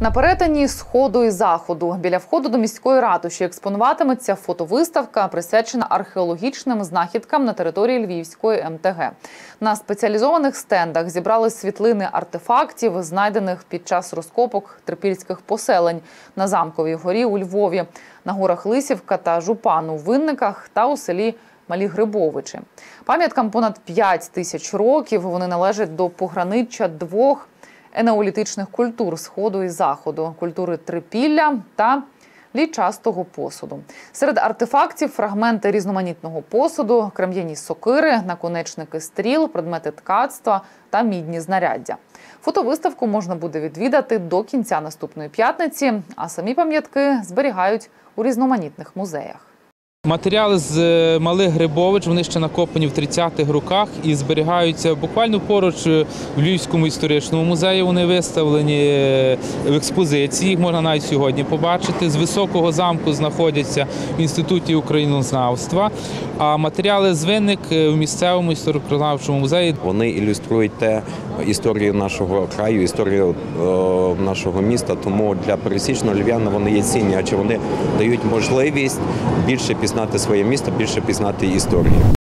На перетині сходу і заходу біля входу до міської ратуші експонуватиметься фотовиставка, присвячена археологічним знахідкам на території Львівської МТГ. На спеціалізованих стендах зібрали світлини артефактів, знайдених під час розкопок трипільських поселень на замковій горі у Львові, на горах Лисівка та Жупан у Винниках та у селі Малі Грибовичі. Пам'яткам понад 5 тисяч років. Вони належать до пограниччя двох енеолітичних культур сходу і заходу, культури трипілля та лічастого посуду. Серед артефактів фрагменти різноманітного посуду, крем'яні сокири, наконечники стріл, предмети ткацтва та мідні знаряддя. Фотовиставку можна буде відвідати до кінця наступної п'ятниці, а самі пам'ятки зберігають у різноманітних музеях. Матеріали з е, малих Грибович, вони ще накопані в 30-х роках і зберігаються буквально поруч е, в Львівському історичному музеї. Вони виставлені е, в експозиції. Їх можна навіть сьогодні побачити. З високого замку знаходяться в інституті українознавства. А матеріали з винник в місцевому історико-краєзнавчому музеї Вони ілюструють те історію нашого краю, історію нашого міста. Тому для пересічного львів'яна вони є цінні, адже вони дають можливість більше пізнати своє місто, більше пізнати історію.